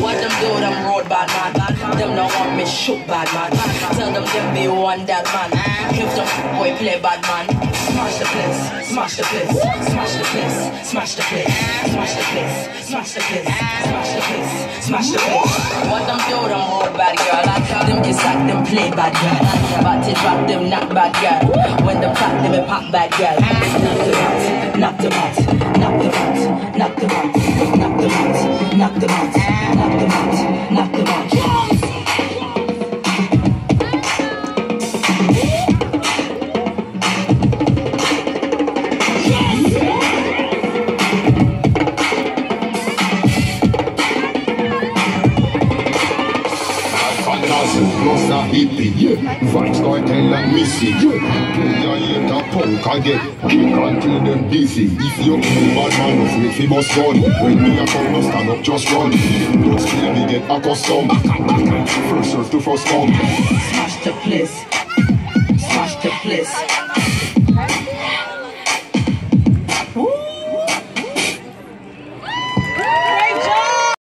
What them do, them road bad man. Them no want me shoot bad man. Tell them them be one that man. If them boy play bad man. Smash the place, smash the place, smash the place, smash the place, smash the place, smash the place, smash the place, smash the place. What them do, them hold bad girl. I tell them kiss like them play bad girl. But to drop them not bad girl. When them pop, them pop bad girl. Not the bat, not the bat knock them out, knock them out, knock them out, knock them out, knock them out. Hippie, yeah. Punk again, kick until them dizzy. If you kill bad man, no free fi bust gun. When me a come, no stand up, just run. Don't scare me, get accustomed. First serve to first come. Smash the place, smash the place.